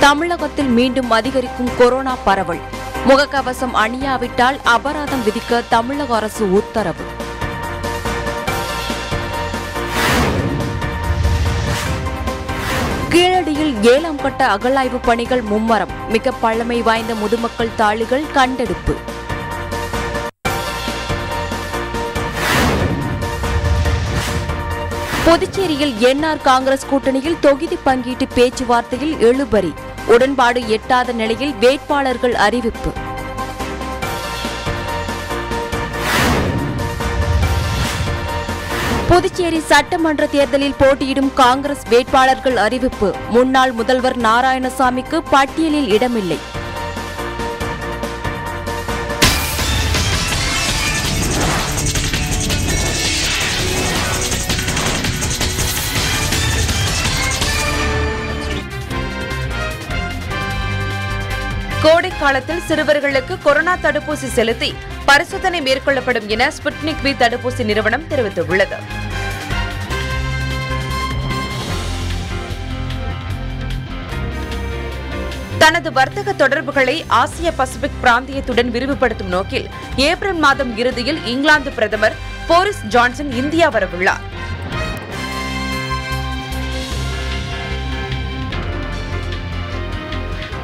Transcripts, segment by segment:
தமிழகத்தில் மீண்டும் அதிகரிக்கும் கொரோனா பரவல். முகக்கவசம் அணியாவிட்டால் அபராதம் விதிக்க தமிழக அரசு உத்தரவு. கீழடியில் ஏழாம் கட்ட அகழாய்வு பணிகள் மும்மரம். மிக பழமை வாய்ந்த முதுமக்கள் தாளிகள் கண்டெடுப்பு. புதுச்சேரியில் என்ஆர் காங்கிரஸ் கூட்டணியில் தொகுதி பங்கீட்டு பேச்சுவார்த்தையில் எழுபறி. உடன்பாடு எட்டாத நிலையில் வேட்பாளர்கள் அறிவிப்பு. புதுச்சேரி சட்டமன்ற தேர்தலில் போட்டியிடும் காங்கிரஸ் வேட்பாளர்கள் அறிவிப்பு. முன்னாள் முதல்வர் நாராயணசாமிக்கு பட்டியலில் இடமில்லை. கோடை காலத்தில் சிறுவர்களுக்கு கொரோனா தடுப்பூசி செலுத்தி பரிசோதனை மேற்கொள்ளப்படும் என ஸ்புட்னிக் வி தடுப்பூசி நிறுவனம் தெரிவித்துள்ளது. தனது வர்த்தக தொடர்புகளை ஆசிய பசிபிக் பிராந்தியத்துடன் விரிவுபடுத்தும் நோக்கில் ஏப்ரல் மாதம் இறுதியில் இங்கிலாந்து பிரதமர் போரிஸ் ஜான்சன் இந்தியா வரவுள்ளார்.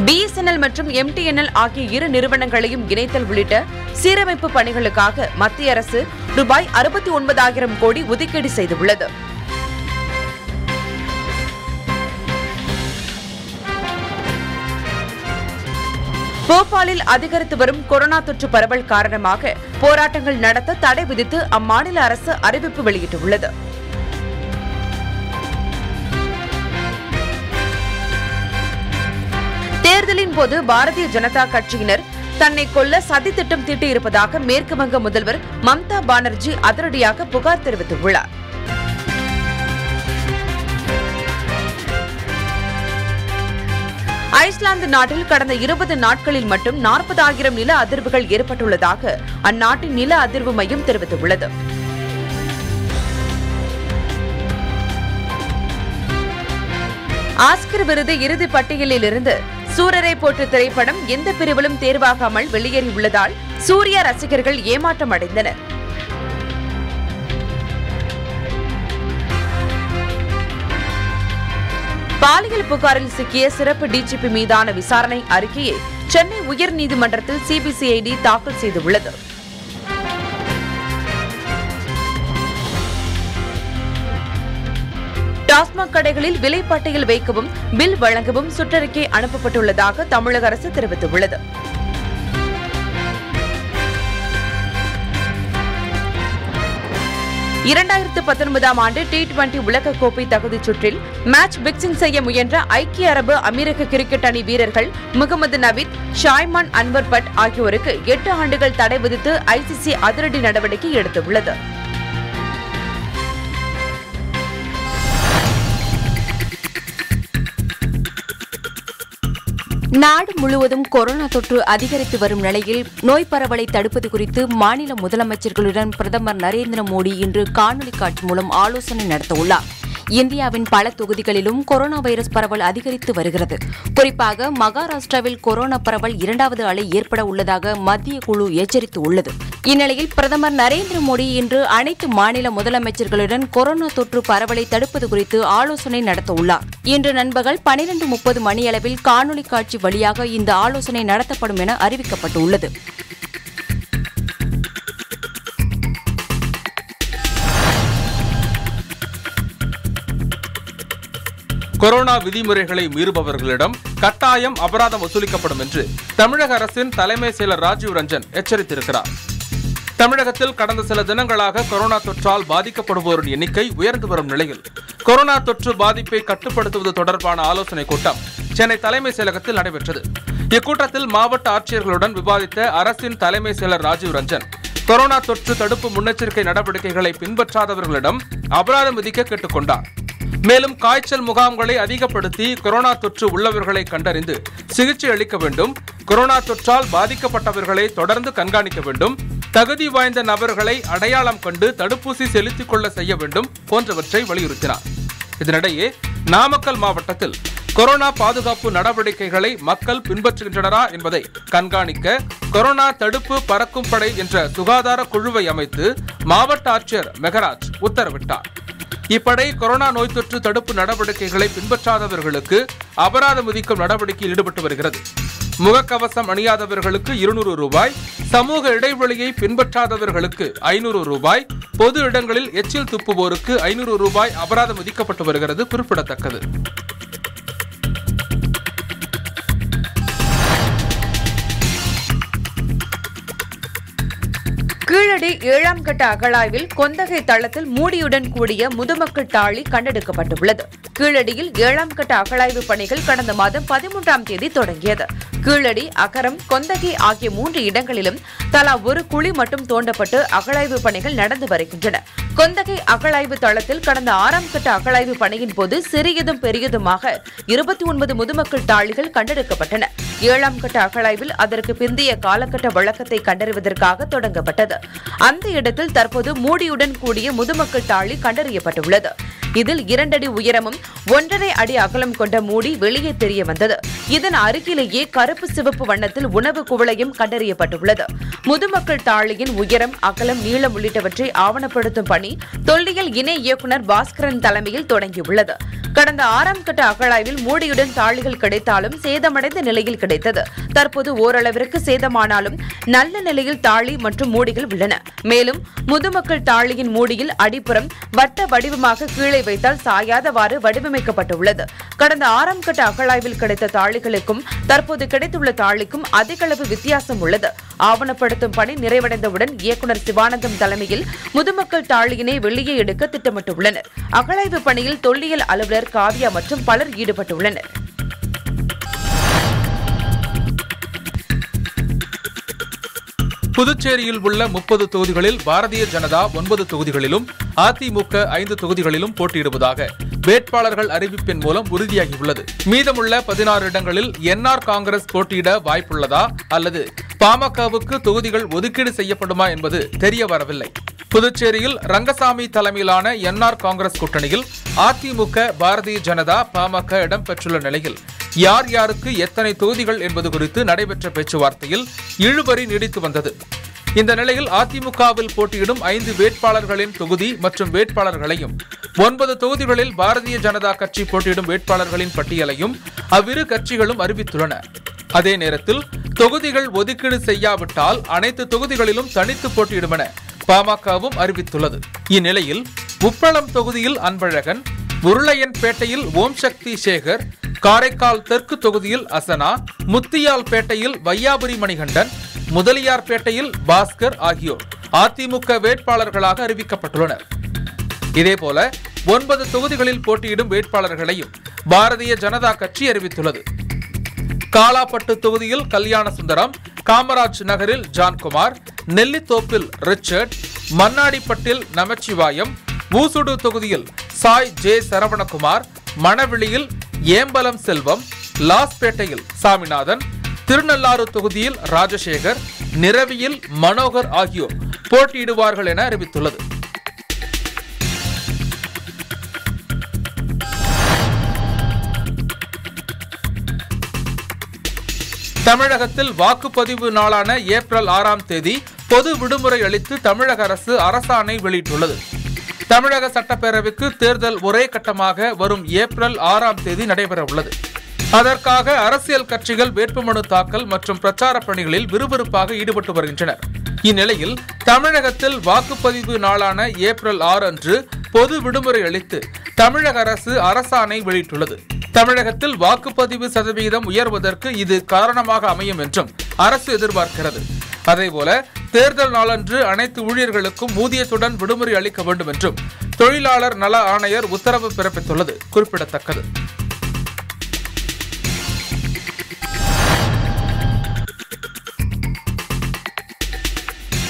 பிஎஸ்என்எல் மற்றும் எம்டிஎன்எல் ஆகிய இரு நிறுவனங்களையும் இணைத்தல் உள்ளிட்ட சீரமைப்பு பணிகளுக்காக மத்திய அரசு ரூபாய் அறுபத்தி ஒன்பதாயிரம் கோடி ஒதுக்கீடு செய்துள்ளது. போபாலில் அதிகரித்து வரும் கொரோனா தொற்று பரவல் காரணமாக போராட்டங்கள் நடத்த தடை விதித்து அம்மாநில அரசு அறிவிப்பு வெளியிட்டுள்ளது. தேர்தலின் போது பாரதிய ஜனதா கட்சியினர் தன்னை கொல்ல சதி திட்டம் தீட்டியிருப்பதாக மேற்கு வங்க முதல்வர் மம்தா பானர்ஜி அதிரடியாக புகார் தெரிவித்துள்ளார். ஐஸ்லாந்து நாட்டில் கடந்த இருபது நாட்களில் மட்டும் நாற்பதாயிரம் நில அதிர்வுகள் ஏற்பட்டுள்ளதாக அந்நாட்டின் நில அதிர்வு மையம் தெரிவித்துள்ளது. ஆஸ்கர் விருது இறுதி பட்டியலில் இருந்து சூரரை போற்று திரைப்படம் எந்த பிரிவிலும் தேர்வாகாமல் வெளியேறியுள்ளதால் சூர்யா ரசிகர்கள் ஏமாற்றம் அடைந்தனர். பாலியல் புகாரில் சிக்கிய சிறப்பு டிஜிபி மீதான விசாரணை அறிக்கையை சென்னை உயர்நீதிமன்றத்தில் சிபிசிஐடி தாக்கல் செய்துள்ளது. டாஸ்மாக் கடைகளில் விலை பட்டியல் வைக்கவும் பில் வழங்கவும் சுற்றறிக்கை அனுப்பப்பட்டுள்ளதாக தமிழக அரசு தெரிவித்துள்ளது. இரண்டாயிரத்து பத்தொன்பதாம் ஆண்டு டி டுவெண்டி உலகக்கோப்பை தகுதிச் சுற்றில் மேட்ச் பிக்சிங் செய்ய முயன்ற ஐக்கிய அரபு அமீரக கிரிக்கெட் அணி வீரர்கள் முகமது நவீத் ஷாய்மான் அன்வர் பட் ஆகியோருக்கு எட்டு ஆண்டுகள் தடை விதித்து ஐசிசி அதிரடி நடவடிக்கை எடுத்துள்ளது. நாடு முழுவதும் கொரோனா தொற்று அதிகரித்து வரும் நிலையில் நோய் பரவலை தடுப்பது குறித்து மாநில முதலமைச்சர்களுடன் பிரதமர் நரேந்திர மோடி இன்று காணொலி காட்சி மூலம் ஆலோசனை நடத்தவுள்ளார். இந்தியாவின் பல தொகுதிகளிலும் கொரோனா வைரஸ் பரவல் அதிகரித்து வருகிறது. குறிப்பாக மகாராஷ்டிராவில் கொரோனா பரவல் இரண்டாவது அலை ஏற்பட உள்ளதாக மத்திய குழு எச்சரித்து உள்ளது இந்நிலையில் பிரதமர் நரேந்திர மோடி இன்று அனைத்து மாநில முதலமைச்சர்களுடன் கொரோனா தொற்று பரவலை தடுப்பது குறித்து ஆலோசனை நடத்தவுள்ளார். இன்று நண்பகல் பனிரெண்டு முப்பது மணியளவில் காணொலி காட்சி வழியாக இந்த ஆலோசனை நடத்தப்படும் என அறிவிக்கப்பட்டுள்ளது. கொரோனா விதிமுறைகளை மீறுபவர்களிடம் கட்டாயம் அபராதம் வசூலிக்கப்படும் என்று தமிழக அரசின் தலைமை செயலர் ராஜீவ் ரஞ்சன் எச்சரித்திருக்கிறார். தமிழகத்தில் கடந்த சில தினங்களாக கொரோனா தொற்றால் பாதிக்கப்படுவோரின் எண்ணிக்கை உயர்ந்து வரும் நிலையில் கொரோனா தொற்று பாதிப்பை கட்டுப்படுத்துவது தொடர்பான ஆலோசனைக் கூட்டம் சென்னை தலைமை செயலகத்தில் நடைபெற்றது. இக்கூட்டத்தில் மாவட்ட ஆட்சியர்களுடன் விவாதித்த அரசின் தலைமை செயலர் ராஜீவ் ரஞ்சன் கொரோனா தொற்று தடுப்பு முன்னெச்சரிக்கை நடவடிக்கைகளை பின்பற்றாதவர்களிடம் அபராதம் விதிக்க கேட்டுக்கொண்டார். மேலும் காய்ச்சல் முகாம்களை அதிகப்படுத்தி கொரோனா தொற்று உள்ளவர்களை கண்டறிந்து சிகிச்சை அளிக்க வேண்டும். கொரோனா தொற்றால் பாதிக்கப்பட்டவர்களை தொடர்ந்து கண்காணிக்க வேண்டும். தகுதி வாய்ந்த நபர்களை அடையாளம் கண்டு தடுப்பூசி செலுத்திக் கொள்ள செய்ய வேண்டும் போன்றவற்றை வலியுறுத்தினார். இதனிடையே நாமக்கல் மாவட்டத்தில் கொரோனா பாதுகாப்பு நடவடிக்கைகளை மக்கள் பின்பற்றுகின்றனரா என்பதை கண்காணிக்க கொரோனா தடுப்பு பறக்கும் படை என்ற சுகாதார குழுவை அமைத்து மாவட்ட ஆட்சியர் மெகராஜ் உத்தரவிட்டார். இப்படை கொரோனா நோய் தொற்று தடுப்பு நடவடிக்கைகளை பின்பற்றாதவர்களுக்கு அபராதம் விதிக்கும் நடவடிக்கையில் ஈடுபட்டு வருகிறது. முகக்கவசம் அணியாதவர்களுக்கு இருநூறு ரூபாய் சமூக இடைவெளியை பின்பற்றாதவர்களுக்கு ஐநூறு ரூபாய் பொது இடங்களில் எச்சில் துப்புவோருக்கு ஐநூறு ரூபாய் அபராதம் விதிக்கப்பட்டு வருகிறது குறிப்பிடத்தக்கது. கீழடி ஏழாம் கட்ட அகழாய்வில் கொந்தகை தளத்தில் மூடியுடன் கூடிய முதுமக்கள் தாழி கண்டெடுக்கப்பட்டுள்ளது. கீழடியில் ஏழாம் கட்ட அகழாய்வு பணிகள் கடந்த மாதம் பதிமூன்றாம் தேதி தொடங்கியது. கீழடி அகரம் கொந்தகை ஆகிய மூன்று இடங்களிலும் தலா ஒரு குழி மட்டும் தோண்டப்பட்டு அகழாய்வு பணிகள் நடந்து வருகின்றன. கொந்தகை அகழாய்வு தளத்தில் கடந்த ஆறாம் கட்ட அகழாய்வு பணியின் போது சிறியதும் பெரியதுமாக இருபத்தி ஒன்பது முதுமக்கள் தாழிகள் கண்டெடுக்கப்பட்டன. ஏழாம் கட்ட அகழாய்வில் அதற்கு பிந்தைய காலகட்ட வழக்கத்தை கண்டறிவதற்காக தொடங்கப்பட்டது. உள்ளது அந்த இடத்தில் தற்போது மூடியுடன் கூடிய முதுமக்கள் தாழி கண்டறியப்பட்டுள்ளது. இதில் இரண்டடி உயரமும் ஒன்றரை அடி அகலம் கொண்ட மூடி வெளியே தெரிய வந்தது. இதன் அருகிலேயே கருப்பு சிவப்பு வண்ணத்தில் உணவு குவளையும் கண்டறியப்பட்டுள்ளது. முதுமக்கள் தாழியின் உயரம் அகலம் நீளம் உள்ளிட்டவற்றை ஆவணப்படுத்தும் பணி தொல்லியல் இணை இயக்குநர் பாஸ்கரன் தலைமையில் தொடங்கியுள்ளது. கடந்த ஆறாம் கட்ட அகழாய்வில் மூடியுடன் தாழிகள் கிடைத்தாலும் சேதமடைந்த நிலையில் கிடைத்தது. தற்போது ஓரளவிற்கு சேதமானாலும் நல்ல நிலையில் தாழி மற்றும் மூடிகள் உள்ளன. மேலும் முதுமக்கள் தாழியின் மூடியில் அடிப்புறம் வட்ட வடிவமாக கீழே வைத்தால் சாயாதவாறு வடிவமைக்கப்பட்டுள்ளது. கடந்த ஆறாம் கட்ட அகழாய்வில் கிடைத்த தாழிகளுக்கும் தற்போது கிடைத்துள்ள தாழிக்கும் அதிகளவு வித்தியாசம் உள்ளது. ஆவணப்படுத்தும் பணி நிறைவடைந்தவுடன் இயக்குநர் சிவானந்தம் தலைமையில் முதுமக்கள் தாழியினை வெளியே எடுக்க திட்டமிட்டுள்ளனர். அகழாய்வு பணியில் தொல்லியல் அலுவலர் காவியா மற்றும் பலர் ஈடுபட்டுள்ளனர். புதுச்சேரியில் உள்ள முப்பது தொகுதிகளில் பாரதிய ஜனதா ஒன்பது தொகுதிகளிலும் அதிமுக ஐந்து தொகுதிகளிலும் போட்டியிடுவதாக வேட்பாளர்கள் அறிவிப்பின் மூலம் உறுதியாகியுள்ளது. மீதமுள்ள பதினாறு இடங்களில் என்ஆர் காங்கிரஸ் போட்டியிட வாய்ப்புள்ளதா அல்லது பாமகவுக்கு தொகுதிகள் ஒதுக்கீடு செய்யப்படுமா என்பது தெரிய வரவில்லை. புதுச்சேரியில் ரங்கசாமி தலைமையிலான என்ஆர் காங்கிரஸ் கூட்டணியில் அதிமுக பாரதிய ஜனதா பாமக இடம்பெற்றுள்ள நிலையில் யார் யாருக்கு எத்தனை தொகுதிகள் என்பது குறித்து நடைபெற்ற பேச்சுவார்த்தையில் இழுபறி நீடித்து வந்தது. இந்த நிலையில் அதிமுகவில் போட்டியிடும் ஐந்து வேட்பாளர்களின் தொகுதி மற்றும் வேட்பாளர்களையும் ஒன்பது தொகுதிகளில் பாரதிய ஜனதா கட்சி போட்டியிடும் வேட்பாளர்களின் பட்டியலையும் அவ்விரு கட்சிகளும் அறிவித்துள்ளன. அதே நேரத்தில் தொகுதிகள் ஒதுக்கீடு செய்யாவிட்டால் அனைத்து தொகுதிகளிலும் தனித்து போட்டியிடும் என பாமகவும் அறிவித்துள்ளது. இந்நிலையில் உப்பளம் தொகுதியில் அன்பழகன் உருளையன்பேட்டையில் ஓம் சக்தி சேகர் காரைக்கால் தெற்கு தொகுதியில் அசனா முத்தியால்பேட்டையில் வையாபுரி மணிகண்டன் முதலியார்பேட்டையில் பாஸ்கர் ஆகியோர் அதிமுக வேட்பாளர்களாக அறிவிக்கப்பட்டுள்ளனர். இதேபோல ஒன்பது தொகுதிகளில் போட்டியிடும் வேட்பாளர்களையும் பாரதிய ஜனதா கட்சி அறிவித்துள்ளது. காலாப்பட்டு தொகுதியில் கல்யாண சுந்தரம் காமராஜ் நகரில் ஜான்குமார் நெல்லித்தோப்பில் ரிச்சர்ட் மண்ணாடிப்பட்டில் நமச்சிவாயம் ஊசுடு தொகுதியில் சாய் ஜே சரவணகுமார் மணவெளியில் ஏம்பலம் செல்வம் லாஸ்பேட்டையில் சாமிநாதன் திருநள்ளாறு தொகுதியில் ராஜசேகர் நிரவியில் மனோகர் ஆகியோர் போட்டியிடுவார்கள் என அறிவித்துள்ளது. தமிழகத்தில் வாக்குப்பதிவு நாளான ஏப்ரல் ஆறாம் தேதி பொது விடுமுறை அளித்து தமிழக அரசு அரசாணை வெளியிட்டுள்ளது. தமிழக சட்டப்பேரவைக்கு தேர்தல் ஒரே கட்டமாக வரும் ஏப்ரல் ஆறாம் தேதி நடைபெற உள்ளது அதற்காக அரசியல் கட்சிகள் வேட்புமனு தாக்கல் மற்றும் பிரச்சார பணிகளில் விறுவிறுப்பாக ஈடுபட்டு வருகின்றனர். இந்நிலையில் தமிழகத்தில் வாக்குப்பதிவு நாளான ஏப்ரல் ஆறு அன்று பொது விடுமுறை அளித்து தமிழக அரசு அரசாணை வெளியிட்டுள்ளது. தமிழகத்தில் வாக்குப்பதிவு சதவிகிதம் உயர்வதற்கு இது காரணமாக அமையும் என்றும் அரசு எதிர்பார்க்கிறது. அதேபோல தேர்தல் நாளன்று அனைத்து ஊழியர்களுக்கும் ஊதியத்துடன் விடுமுறை அளிக்க வேண்டும் என்றும் தொழிலாளர் நல ஆணையர் உத்தரவு பிறப்பித்துள்ளது. குறிப்பிடத்தக்கது.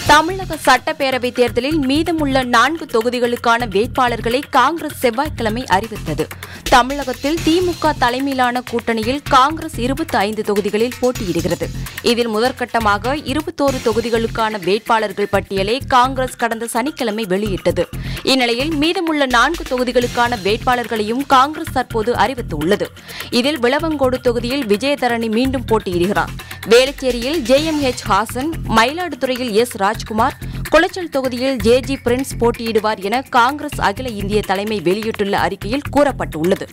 தமிழக சட்டப்பேரவை தேர்தலில் மீதமுள்ள நான்கு தொகுதிகளுக்கான வேட்பாளர்களை காங்கிரஸ் செவ்வாய்க்கிழமை அறிவித்தது. தமிழகத்தில் திமுக தலைமையிலான கூட்டணியில் காங்கிரஸ் இருபத்தி ஐந்து தொகுதிகளில் போட்டியிடுகிறது. இதில் முதற்கட்டமாக இருபத்தோரு தொகுதிகளுக்கான வேட்பாளர்கள் பட்டியலை காங்கிரஸ் கடந்த சனிக்கிழமை வெளியிட்டது. இந்நிலையில் மீதமுள்ள நான்கு தொகுதிகளுக்கான வேட்பாளர்களையும் காங்கிரஸ் தற்போது அறிவித்துள்ளது. இதில் விளவங்கோடு தொகுதியில் விஜயதரணி மீண்டும் போட்டியிடுகிறார். வேளச்சேரியில் ஹெச் ஹாசன் மயிலாடுதுறையில் எஸ் ராஜ்குமார் குளச்சல் தொகுதியில் ஜே ஜி பிரின்ஸ் போட்டியிடுவார் என காங்கிரஸ் அகில இந்திய தலைமை வெளியிட்டுள்ள அறிக்கையில் கூறப்பட்டுள்ளது.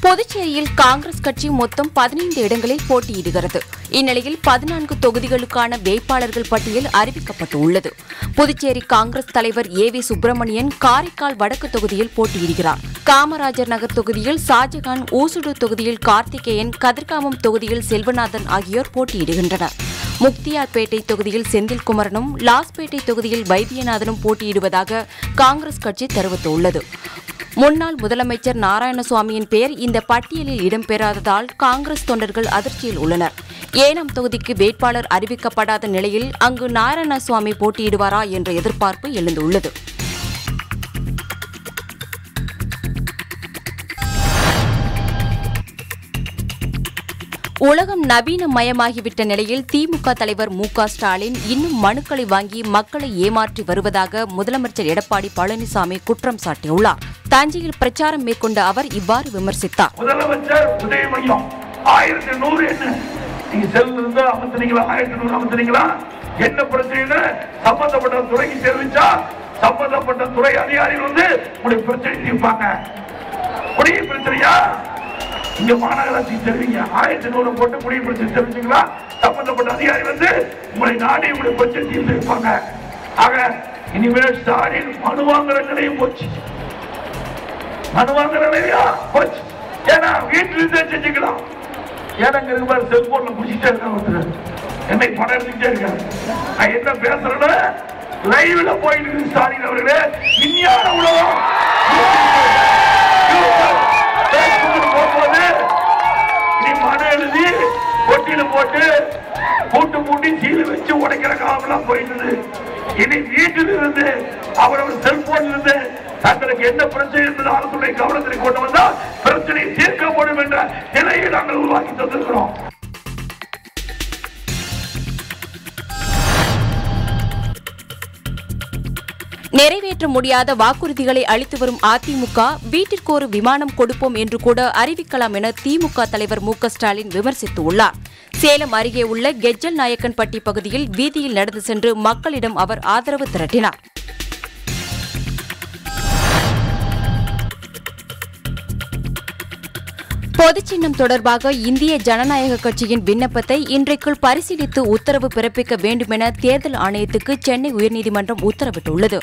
புதுச்சேரியில் காங்கிரஸ் கட்சி மொத்தம் பதினைந்து இடங்களில் போட்டியிடுகிறது. இந்நிலையில் பதினான்கு தொகுதிகளுக்கான வேட்பாளர்கள் பட்டியல் அறிவிக்கப்பட்டுள்ளது. புதுச்சேரி காங்கிரஸ் தலைவர் ஏ வி சுப்பிரமணியன் காரைக்கால் வடக்கு தொகுதியில் போட்டியிடுகிறார். காமராஜர் நகர் தொகுதியில் ஷாஜகான் ஊசுடு தொகுதியில் கார்த்திகேயன் கதிர்காமம் தொகுதியில் செல்வநாதன் ஆகியோர் போட்டியிடுகின்றனர். முக்தியார்பேட்டை தொகுதியில் செந்தில்குமரனும் லாஸ்பேட்டை தொகுதியில் வைத்தியநாதனும் போட்டியிடுவதாக காங்கிரஸ் கட்சி தெரிவித்துள்ளது. முன்னாள் முதலமைச்சர் நாராயணசுவாமியின் பெயர் இந்த பட்டியலில் இடம்பெறாததால் காங்கிரஸ் தொண்டர்கள் அதிர்ச்சியில் உள்ளனர். ஏனாம் தொகுதிக்கு வேட்பாளர் அறிவிக்கப்படாத நிலையில் அங்கு நாராயணசுவாமி போட்டியிடுவாரா என்ற எதிர்பார்ப்பு எழுந்துள்ளது. உலகம் நவீனமயமாகிவிட்ட நிலையில் திமுக தலைவர் மு ஸ்டாலின் இன்னும் மனுக்களை வாங்கி மக்களை ஏமாற்றி வருவதாக முதலமைச்சர் எடப்பாடி பழனிசாமி குற்றம் சாட்டியுள்ளார். தஞ்சையில் பிரச்சாரம் மேற்கொண்ட அவர் இவ்வாறு விமர்சித்தார். என்ன பிரச்சனை சம்பந்தப்பட்ட துறைக்கு தெரிவிச்சா சம்பந்தப்பட்ட துறை அதிகாரிகள் வந்து பிரச்சனை தீர்ப்பாங்க. பிரச்சனையா? இங்க மாநகராட்சி தெரிவிங்க. ஆயிரத்தி நூறு போட்டு முடிவு பிரச்சனை தெரிவிச்சீங்களா? சம்பந்தப்பட்ட அதிகாரி வந்து உங்களை நாடி உங்களை பிரச்சனை தீர்த்து ஆக இனிமேல் ஸ்டாலின் மனு வாங்குற நிலையும் போச்சு. மனு வாங்குற நிலையா? போச்சு. ஏன்னா வீட்டுல இருந்தே செஞ்சுக்கலாம். ஏன்னா இருக்கு பாரு செல்போன்ல முடிச்சுட்டே இருக்காங்க ஒருத்தர். என்னை படம் எடுத்துக்கிட்டே இருக்காரு. நான் என்ன பேசுறேன்னு லைவ்ல போயிட்டு இருக்கு ஸ்டாலின் அவர்களே. விஞ்ஞான உலகம். பொட்டியில போட்டு கூட்டு மூட்டி சீல வச்சு உடைக்கிற காலம்லாம் போயிட்டு இனி வீட்டில் இருந்து அவரவர் செல்போன்ல இருந்து தங்களுக்கு என்ன பிரச்சனை இருந்தது அரசுடைய கவனத்தில் கொண்டு வந்தால் பிரச்சனை தீர்க்கப்படும் என்ற நிலையை நாங்கள் உருவாக்கி தந்திருக்கிறோம். நிறைவேற்ற முடியாத வாக்குறுதிகளை அளித்து வரும் அதிமுக வீட்டிற்கு ஒரு விமானம் கொடுப்போம் என்று கூட அறிவிக்கலாம் என திமுக தலைவர் மு க ஸ்டாலின் விமர்சித்துள்ளார். சேலம் அருகே உள்ள கெஜ்ஜல் நாயக்கன்பட்டி பகுதியில் வீதியில் நடந்து சென்று மக்களிடம் அவர் ஆதரவு திரட்டினார். பொதுச்சின்னம் தொடர்பாக இந்திய ஜனநாயக கட்சியின் விண்ணப்பத்தை இன்றைக்குள் பரிசீலித்து உத்தரவு பிறப்பிக்க வேண்டுமென தேர்தல் ஆணையத்துக்கு சென்னை உயர்நீதிமன்றம் உத்தரவிட்டுள்ளது.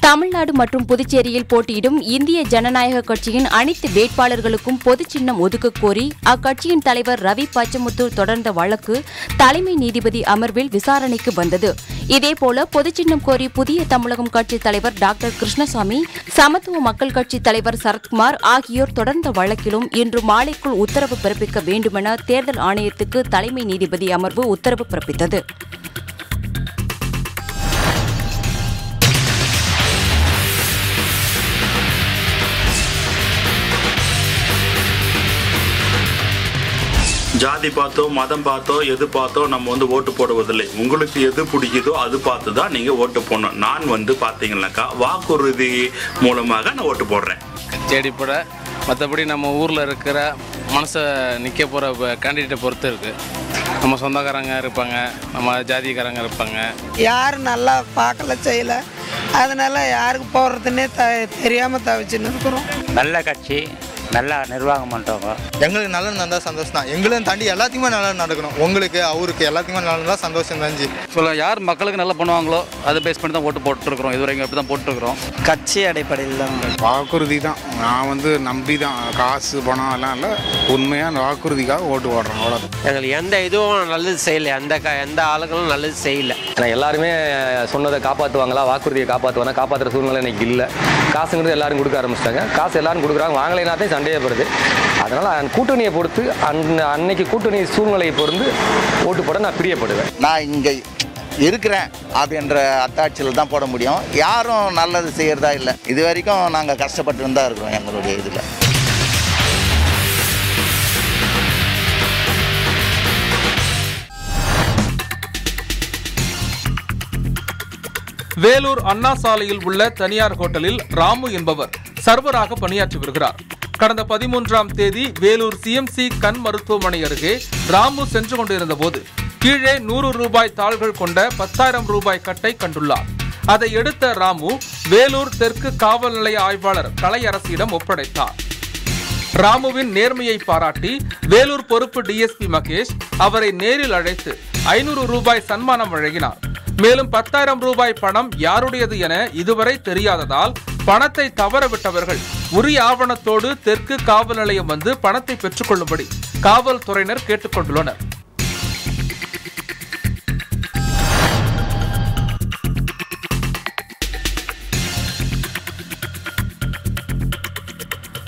தமிழ்நாடு மற்றும் புதுச்சேரியில் போட்டியிடும் இந்திய ஜனநாயக கட்சியின் அனைத்து வேட்பாளர்களுக்கும் பொதுச்சின்னம் ஒதுக்கக் கோரி அக்கட்சியின் தலைவர் ரவி பச்சமுத்து தொடர்ந்த வழக்கு தலைமை நீதிபதி அமர்வில் விசாரணைக்கு வந்தது. இதேபோல பொதுச்சின்னம் கோரி புதிய தமிழகம் கட்சி தலைவர் டாக்டர் கிருஷ்ணசாமி சமத்துவ மக்கள் கட்சி தலைவர் சரத்குமார் ஆகியோர் தொடர்ந்த வழக்கிலும் இன்று மாலை நாளைக்குள் உத்தரவு பிறப்பிக்க வேண்டுமென தேர்தல் ஆணையத்துக்கு தலைமை நீதிபதி அமர்வு உத்தரவு பிறப்பித்தது. ஜாதி பார்த்தோ மதம் பார்த்தோ எது பார்த்தோ நம்ம வந்து ஓட்டு போடுவதில்லை. உங்களுக்கு எது பிடிக்குதோ அது பார்த்து தான் நீங்கள் ஓட்டு போடணும். நான் வந்து பார்த்தீங்கன்னாக்கா வாக்குறுதி மூலமாக நான் ஓட்டு போடுறேன். தேடிப்பட மற்றபடி நம்ம ஊரில் இருக்கிற மனசை நிற்க போகிற கேண்டிடேட்டை பொறுத்து இருக்குது நம்ம சொந்தக்காரங்க இருப்பாங்க நம்ம ஜாதிக்காரங்க இருப்பாங்க. யார் நல்லா பார்க்கல செய்யல. அதனால யாருக்கு போடுறதுன்னே த தெரியாமல் தவிச்சுன்னு இருக்கிறோம். நல்ல கட்சி. நல்லா நிர்வாகம் பண்ணுறவங்க எங்களுக்கு நல்லது நடந்தால் சந்தோஷம் தான் எங்களையும் தாண்டி எல்லாத்தையுமே நல்லா நடக்கணும். உங்களுக்கு அவருக்கு எல்லாத்துக்குமே நல்லா இருந்தால் சந்தோஷம் தான்ஜி. சொல்ல யார் மக்களுக்கு நல்லா பண்ணுவாங்களோ அதை பேஸ் பண்ணி தான் ஓட்டு போட்டுருக்குறோம். இது வரைக்கும் அப்படி தான் போட்டுருக்குறோம். கட்சி அடிப்படையில் தான். வாக்குறுதி தான் நான் வந்து நம்பி தான் காசு பணம் எல்லாம் இல்லை. உண்மையாக வாக்குறுதிக்காக ஓட்டு போடுறேன் அவ்வளோதான் எங்களுக்கு எந்த இதுவும் நல்லது செய்யல. எந்த க எந்த ஆளுங்களும் நல்லது செய்யல. ஏன்னா எல்லாருமே சொன்னதை காப்பாற்றுவாங்களா வாக்குறுதியை காப்பாற்றுவாங்க காப்பாற்றுற சூழ்நிலை இன்னைக்கு இல்லை. காசுங்கிறது எல்லாரும் கொடுக்க ஆரம்பிச்சிட்டாங்க. காசு எல்லாரும் கொடுக்குறாங்க. சண்டையே போடுது அதனால் கூட்டணியை பொறுத்து அந் அன்னைக்கு கூட்டணி சூழ்நிலையை பொறுத்து ஓட்டு போட நான் பிரியப்படுவேன். நான் இங்கே இருக்கிறேன் அப்படின்ற அத்தாட்சியில் தான் போட முடியும். யாரும் நல்லது செய்கிறதா இல்லை. இது வரைக்கும் நாங்கள் கஷ்டப்பட்டு தான் இருக்கிறோம் எங்களுடைய இதில். வேலூர் அண்ணா சாலையில் உள்ள தனியார் ஹோட்டலில் ராமு என்பவர் சர்வராக பணியாற்றி வருகிறார். கடந்த பதிமூன்றாம் தேதி வேலூர் சிஎம்சி கண் மருத்துவமனை அருகே ராமு சென்று கொண்டிருந்த போது கீழே நூறு ரூபாய் தாள்கள் கொண்ட பத்தாயிரம் ரூபாய் கட்டை கண்டுள்ளார். அதை எடுத்த ராமு வேலூர் தெற்கு காவல் நிலைய ஆய்வாளர் கலையரசியிடம் ஒப்படைத்தார். ராமுவின் நேர்மையை பாராட்டி வேலூர் பொறுப்பு டிஎஸ்பி மகேஷ் அவரை நேரில் அழைத்து ஐநூறு ரூபாய் சன்மானம் வழங்கினார். மேலும் பத்தாயிரம் ரூபாய் பணம் யாருடையது என இதுவரை தெரியாததால் பணத்தை தவறவிட்டவர்கள் உரிய ஆவணத்தோடு தெற்கு காவல் நிலையம் வந்து பணத்தை பெற்றுக்கொள்ளும்படி காவல்துறையினர் கேட்டுக்கொண்டுள்ளனர்.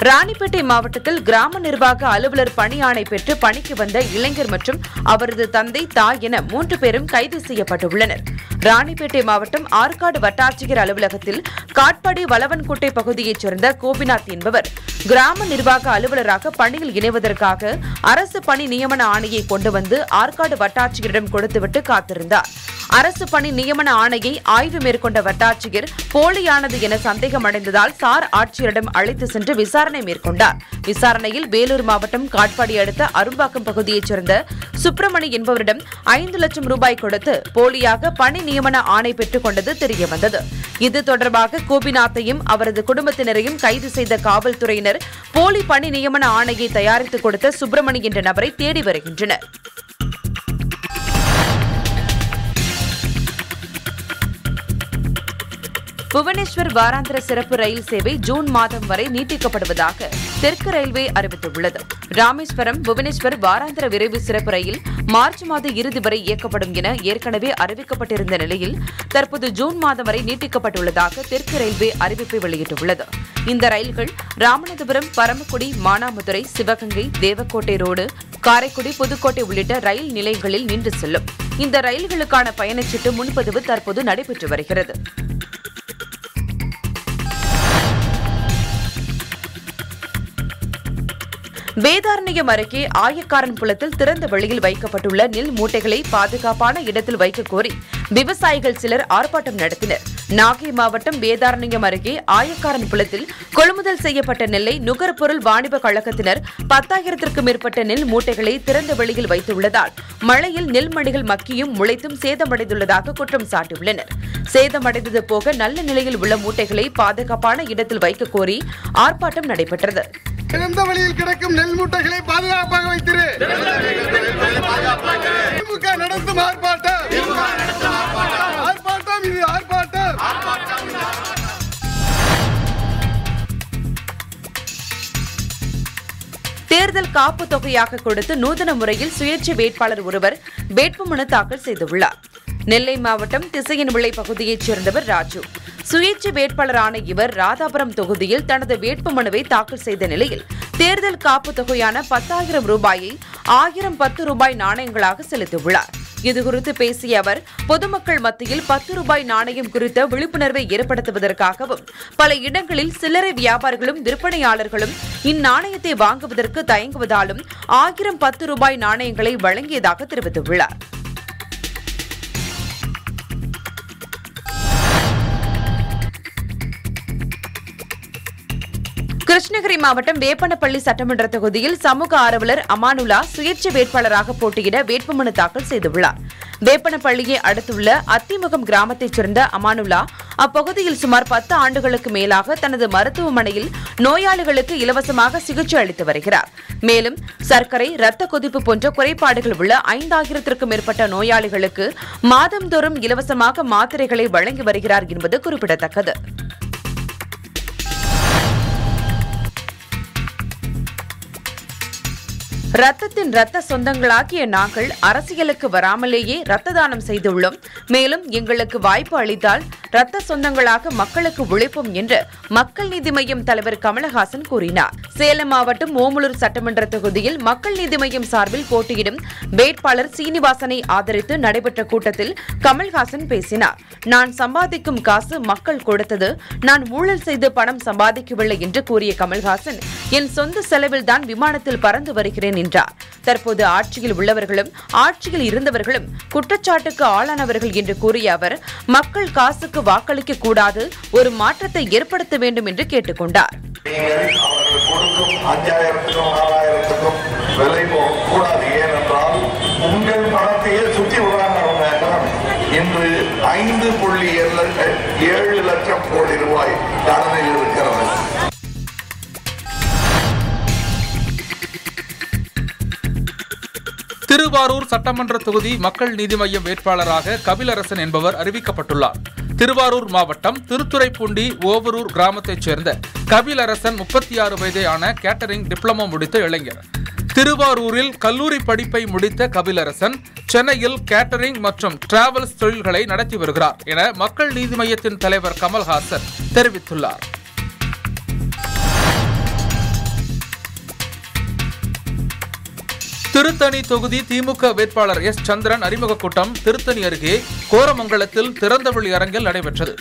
ராணிப்பேட்டை மாவட்டத்தில் கிராம நிர்வாக அலுவலர் பணி ஆணை பெற்று பணிக்கு வந்த இளைஞர் மற்றும் அவரது தந்தை தாய் என மூன்று பேரும் கைது செய்யப்பட்டுள்ளனர். ராணிப்பேட்டை மாவட்டம் ஆற்காடு வட்டாட்சியர் அலுவலகத்தில் காட்பாடி வளவன்கோட்டை பகுதியைச் சேர்ந்த கோபிநாத் என்பவர் கிராம நிர்வாக அலுவலராக பணியில் இணைவதற்காக அரசு பணி நியமன ஆணையை கொண்டு வந்து ஆற்காடு வட்டாட்சியரிடம் கொடுத்துவிட்டு காத்திருந்தார். அரசு பணி நியமன ஆணையை ஆய்வு மேற்கொண்ட வட்டாட்சியர் போலியானது என சந்தேகம் அடைந்ததால் சார் ஆட்சியரிடம் அழைத்து சென்று விசாரணை மேற்கொண்டார். விசாரணையில் வேலூர் மாவட்டம் காட்பாடி அடுத்த அரும்பாக்கம் பகுதியைச் சேர்ந்த சுப்பிரமணி என்பவரிடம் ஐந்து லட்சம் ரூபாய் கொடுத்து போலியாக பணி நியமன ஆணை பெற்றுக் கொண்டது தெரியவந்தது. இது தொடர்பாக கோபிநாத்தையும் அவரது குடும்பத்தினரையும் கைது செய்த காவல்துறையினர் போலி பணி நியமன ஆணையை தயாரித்து கொடுத்த சுப்பிரமணி என்ற நபரை தேடி வருகின்றனர். புவனேஸ்வர் வாராந்திர சிறப்பு ரயில் சேவை ஜூன் மாதம் வரை நீட்டிக்கப்படுவதாக தெற்கு ரயில்வே அறிவித்துள்ளது. ராமேஸ்வரம் புவனேஸ்வர் வாராந்திர விரைவு சிறப்பு ரயில் மார்ச் மாத இறுதி வரை இயக்கப்படும் என ஏற்கனவே அறிவிக்கப்பட்டிருந்த நிலையில் தற்போது ஜூன் மாதம் வரை நீட்டிக்கப்பட்டுள்ளதாக தெற்கு ரயில்வே அறிவிப்பை வெளியிட்டுள்ளது. இந்த ரயில்கள் ராமநாதபுரம் பரமக்குடி மானாமதுரை சிவகங்கை தேவக்கோட்டை ரோடு காரைக்குடி புதுக்கோட்டை உள்ளிட்ட ரயில் நிலையங்களில் நின்று செல்லும். இந்த ரயில்களுக்கான பயணச்சீட்டு முன்பதிவு தற்போது நடைபெற்று வருகிறது. வேதாரண்யம் அருகே ஆயக்காரன் புலத்தில் திறந்த வெளியில் வைக்கப்பட்டுள்ள நெல் மூட்டைகளை பாதுகாப்பான இடத்தில் வைக்க கோரி விவசாயிகள் சிலர் ஆர்ப்பாட்டம் நடத்தினர். நாகை மாவட்டம் வேதாரண்யம் அருகே ஆயக்காரன் புலத்தில் கொள்முதல் செய்யப்பட்ட நெல்லை நுகர்பொருள் வாணிப கழகத்தினர் பத்தாயிரத்திற்கும் மேற்பட்ட நெல் மூட்டைகளை திறந்த வெளியில் வைத்துள்ளதால் மழையில் நெல் மணிகள் மக்கியும் முளைத்தும் சேதமடைந்துள்ளதாக குற்றம் சாட்டியுள்ளனர். சேதமடைந்தது போக நல்ல நிலையில் உள்ள மூட்டைகளை பாதுகாப்பான இடத்தில் வைக்க கோரி ஆர்ப்பாட்டம் நடைபெற்றது. கிடந்த வழியில் கிடக்கும் நெல் மூட்டைகளை பாதுகாப்பாக வைத்திரு. திமுக நடத்தும் ஆர்ப்பாட்டம். ஆர்ப்பாட்டம் இது ஆர்ப்பாட்டம். தேர்தல் காப்பு தொகையாக கொடுத்து நூதன முறையில் சுயேட்சை வேட்பாளர் ஒருவர் வேட்புமனு தாக்கல் செய்துள்ளார். நெல்லை மாவட்டம் திசையின் விளை பகுதியைச் சேர்ந்தவர் ராஜு. சுயேட்சை வேட்பாளரான இவர் ராதாபுரம் தொகுதியில் தனது வேட்புமனுவை தாக்கல் செய்த நிலையில் தேர்தல் காப்பு தொகையான பத்தாயிரம் ரூபாயை ஆயிரம் பத்து ரூபாய் நாணயங்களாக செலுத்தியுள்ளார். இதுகுறித்து பேசிய அவர் பொதுமக்கள் மத்தியில் பத்து ரூபாய் நாணயம் குறித்த விழிப்புணர்வை ஏற்படுத்துவதற்காகவும் பல இடங்களில் சில்லறை வியாபாரிகளும் விற்பனையாளர்களும் இந்நாணயத்தை வாங்குவதற்கு தயங்குவதாலும் ஆயிரம் பத்து ரூபாய் நாணயங்களை வழங்கியதாக தெரிவித்துள்ளார். கிருஷ்ணகிரி மாவட்டம் வேப்பனப்பள்ளி சட்டமன்ற தொகுதியில் சமூக ஆர்வலர் அமானுலா சுயேட்சை வேட்பாளராக போட்டியிட வேட்புமனு தாக்கல் செய்துள்ளார் வேப்பனப்பள்ளியை அடுத்துள்ள அத்திமுகம் கிராமத்தைச் சேர்ந்த அமானுலா அப்பகுதியில் சுமார் பத்து ஆண்டுகளுக்கு மேலாக தனது மருத்துவமனையில் நோயாளிகளுக்கு இலவசமாக சிகிச்சை அளித்து வருகிறார். மேலும் சர்க்கரை இரத்த கொதிப்பு போன்ற குறைபாடுகள் உள்ள ஐந்தாயிரத்திற்கும் மேற்பட்ட நோயாளிகளுக்கு மாதந்தோறும் இலவசமாக மாத்திரைகளை வழங்கி வருகிறார் என்பது குறிப்பிடத்தக்கது. ரத்தத்தின் ரத்த சொந்தங்களாகிய நாங்கள் அரசியலுக்கு வராமலேயே ரத்த தானம் செய்துள்ளோம். மேலும் எங்களுக்கு வாய்ப்பு அளித்தால் ரத்த சொந்தங்களாக மக்களுக்கு உழைப்போம் என்று மக்கள் நீதி மையம் தலைவர் கமலஹாசன் கூறினார். சேலம் மாவட்டம் ஓமலூர் சட்டமன்ற தொகுதியில் மக்கள் நீதி மையம் சார்பில் போட்டியிடும் வேட்பாளர் சீனிவாசனை ஆதரித்து நடைபெற்ற கூட்டத்தில் கமல்ஹாசன் பேசினார். நான் சம்பாதிக்கும் காசு மக்கள் கொடுத்தது. நான் ஊழல் செய்து பணம் சம்பாதிக்கவில்லை என்று கூறிய கமல்ஹாசன் என் சொந்த செலவில் தான் விமானத்தில் பறந்து வருகிறேன் என்றார் தற்போது ஆட்சியில் உள்ளவர்களும் ஆட்சியில் இருந்தவர்களும் குற்றச்சாட்டுக்கு ஆளானவர்கள் என்று கூறிய அவர் மக்கள் காசுக்கு வாக்களிக்க கூடாது ஒரு மாற்றத்தை ஏற்படுத்த வேண்டும் என்று கேட்டுக்கொண்டார். உங்கள் பணத்தையே சுற்றி இன்று ஐந்து புள்ளி ஏழு ஏழு லட்சம் கோடி ரூபாய் கடனில் திருவாரூர் சட்டமன்ற தொகுதி மக்கள் நீதி மய்யம் வேட்பாளராக கபிலரசன் என்பவர் அறிவிக்கப்பட்டுள்ளார். திருவாரூர் மாவட்டம் திருத்துறைப்பூண்டி ஓவரூர் கிராமத்தைச் சேர்ந்த கபிலரசன் முப்பத்தி ஆறு வயதேயான கேட்டரிங் டிப்ளமோ முடித்த இளைஞர். திருவாரூரில் கல்லூரி படிப்பை முடித்த கபிலரசன் சென்னையில் கேட்டரிங் மற்றும் டிராவல்ஸ் தொழில்களை நடத்தி வருகிறார் என மக்கள் நீதி மய்யத்தின் தலைவர் கமல்ஹாசன் தெரிவித்துள்ளார். திருத்தணி தொகுதி திமுக வேட்பாளர் எஸ். சந்திரன் அறிமுக கூட்டம் திருத்தணி அருகே கோரமங்கலத்தில் திறந்தவெளி அரங்கில் நடைபெற்றது.